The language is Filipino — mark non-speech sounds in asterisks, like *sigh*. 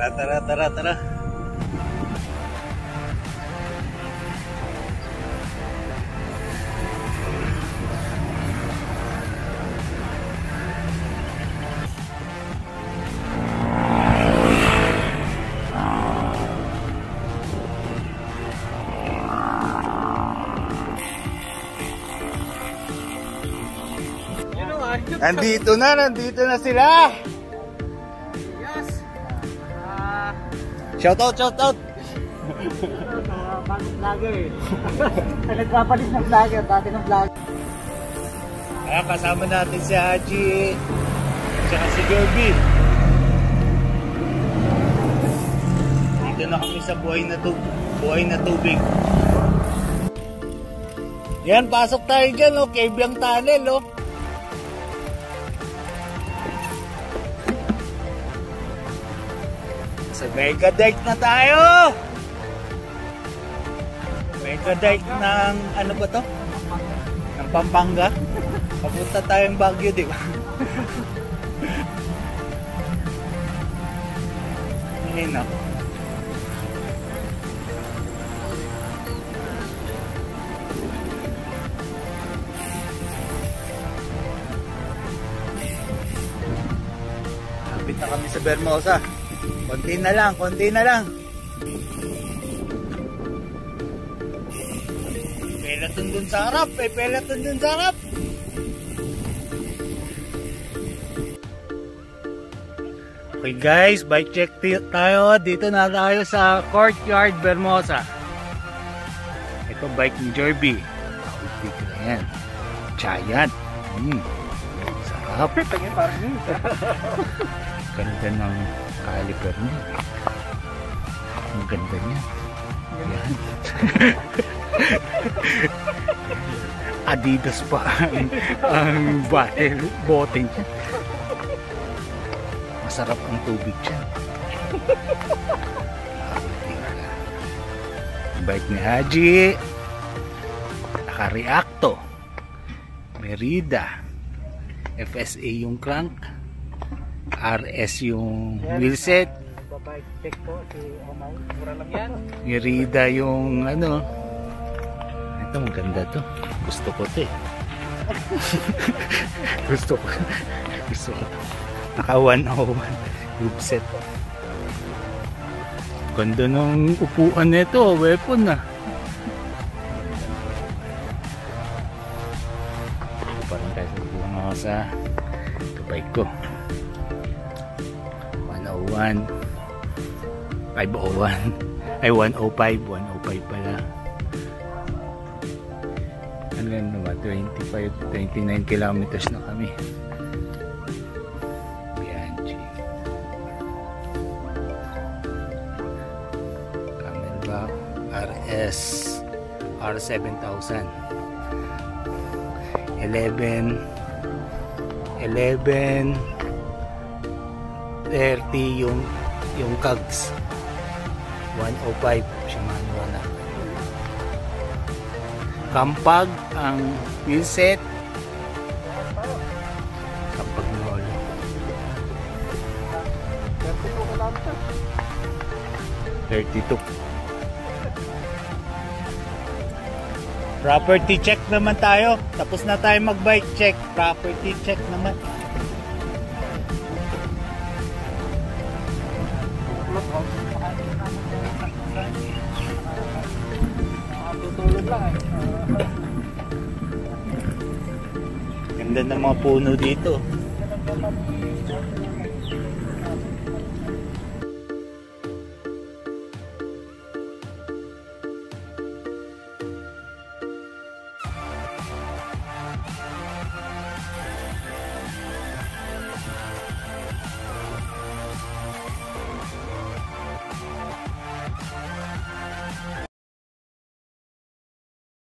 Tara, tara, tara, tara. Nandito na, nandito na sila. Shout out, shout out. vlogger eh. Nagpapalit ng vlogger, dati ng vlogger. Kaya kasama natin si Haji tsaka si Derby. Dito na kami sa buhay na tubig. Buhay na tubig. Yan, pasok tayo dyan, oh. Kebyang tunnel, oh. Sa Mega Dike na tayo! Mega Dike ng, ano ba to? Ng Pampanga? Papunta tayong Baguio, di ba? *laughs* Ayun na kami sa Bermosa. Konti na lang, konti na lang. Pelaton dun sa harap, eh, pelaton dun sa harap. Okay guys, bike check tayo. Dito na tayo sa Courtyard Bermosa. Ito bike ni Jorby. Dito na yan. Giant. Mm. Sarap. Tingin parang yun. *laughs* Ganda ng caliper niya. Ang ganda niya. Yan. *laughs* Adidas pa ang, ang bottle, bote niya. Masarap ang tubig siya. Bike ni Haji. Naka-reacto. Merida. FSA yung crank. RS yung wheelset. Check po si Omay. Mura lang yan. Merida yung ano. Ito maganda to. Gusto ko to eh. *laughs* Gusto ko. Gusto ko to. Naka 101 wheelset. Ganda ng upuan nito. Weapon na. Parang tayo sa upuan ako sa kabay ko. 101 501 *laughs* ay 105 105 pala. Ano yan naman 25 29 kilometers na kami. Bianchi Camelback RS R7000 11 11 30 yung yung cogs. 105 Shimano na. Kampag ang wheelset. Kampag ito. 32 Property check naman tayo. Tapos na tayo mag bike check. Property check naman ganda ng mga puno dito